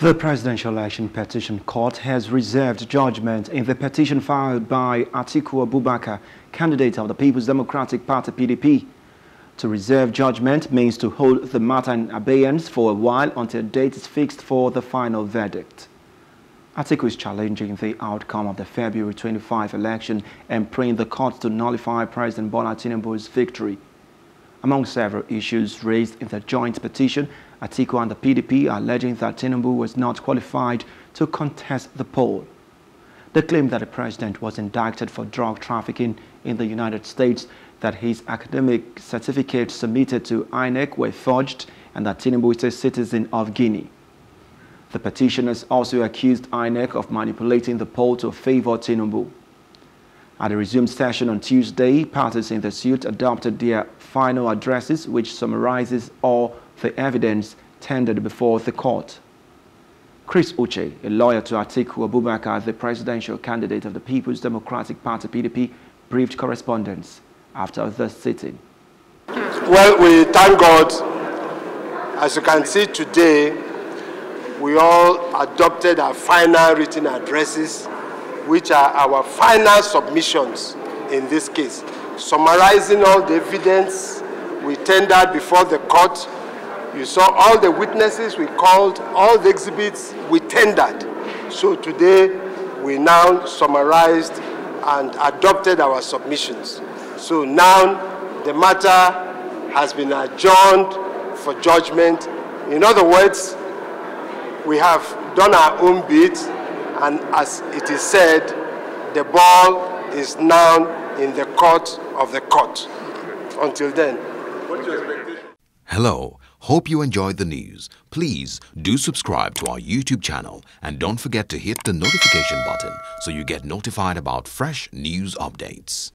The Presidential Election Petition Court has reserved judgment in the petition filed by Atiku Abubakar, candidate of the People's Democratic Party PDP. To reserve judgment means to hold the matter in abeyance for a while until a date is fixed for the final verdict. Atiku is challenging the outcome of the February 25 election and praying the court to nullify President Bola Tinubu's victory. Among several issues raised in the joint petition, Atiku and the PDP are alleging that Tinubu was not qualified to contest the poll. They claim that the president was indicted for drug trafficking in the United States, that his academic certificates submitted to INEC were forged, and that Tinubu is a citizen of Guinea. The petitioners also accused INEC of manipulating the poll to favor Tinubu. At the resumed session on Tuesday, parties in the suit adopted their final addresses, which summarizes all the evidence tendered before the court. Chris Uche, a lawyer to Atiku Abubakar, the presidential candidate of the People's Democratic Party PDP, briefed correspondents after the sitting. Well, we thank God. As you can see today, we all adopted our final written addresses which are our final submissions in this case, summarizing all the evidence we tendered before the court. You saw all the witnesses we called, all the exhibits we tendered. So today, we now summarized and adopted our submissions. So now the matter has been adjourned for judgment. In other words, we have done our own bit and as it is said, the ball is now in the court of the court. Until then, Hello, hope you enjoyed the news. Please do subscribe to our YouTube channel and don't forget to hit the notification button so you get notified about fresh news updates.